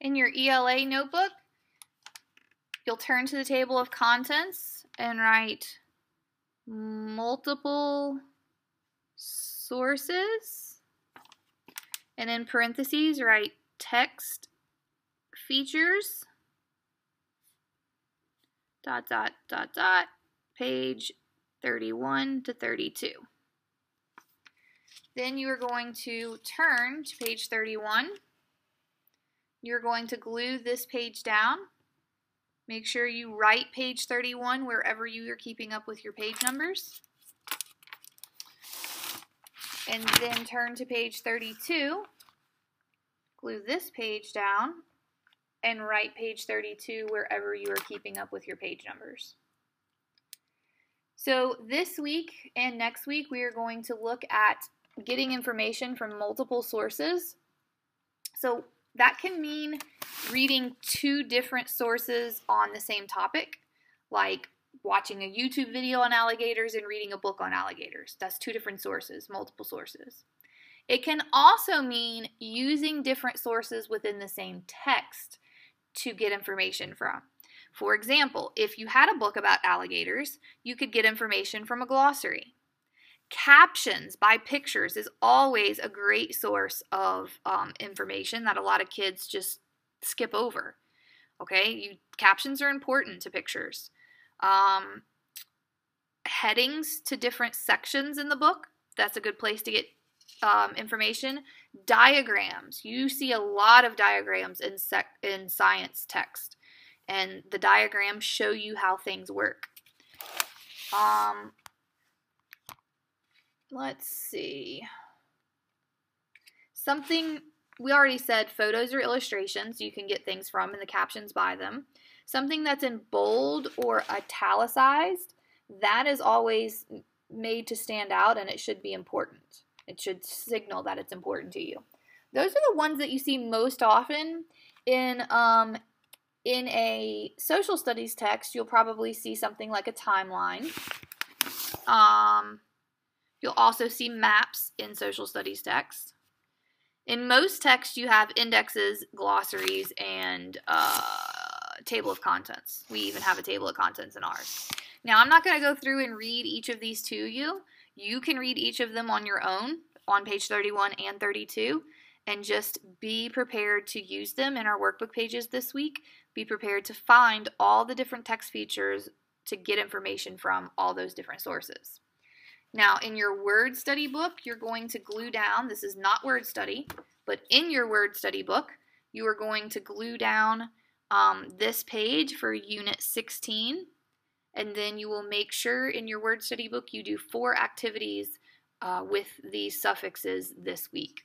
In your ELA notebook, you'll turn to the table of contents and write multiple sources. And in parentheses, write text features dot dot dot dot page 31 to 32. Then you are going to turn to page 31. You're going to glue this page down. Make sure you write page 31 wherever you are keeping up with your page numbers. And then turn to page 32. Glue this page down and write page 32 wherever you are keeping up with your page numbers. So this week and next week we are going to look at getting information from multiple sources. So that can mean reading two different sources on the same topic, like watching a YouTube video on alligators and reading a book on alligators. That's two different sources, multiple sources. It can also mean using different sources within the same text to get information from. For example, if you had a book about alligators, you could get information from a glossary. Captions by pictures is always a great source of um, information that a lot of kids just skip over. Okay, you captions are important to pictures. Um, headings to different sections in the book. That's a good place to get um, information. Diagrams. You see a lot of diagrams in sec- in science text, and the diagrams show you how things work. Um, let's see. Something we already said photos or illustrations you can get things from and the captions by them. Something that's in bold or italicized, that is always made to stand out and it should be important. It should signal that it's important to you. Those are the ones that you see most often in um, in a social studies text. You'll probably see something like a timeline. Um, You'll also see maps in social studies texts. In most texts, you have indexes, glossaries, and uh, table of contents. We even have a table of contents in ours. Now, I'm not going to go through and read each of these to you. You can read each of them on your own on page 31 and 32 and just be prepared to use them in our workbook pages this week. Be prepared to find all the different text features to get information from all those different sources. Now, in your word study book, you're going to glue down, this is not word study, but in your word study book, you are going to glue down um, this page for unit 16. And then you will make sure in your word study book you do four activities uh, with these suffixes this week.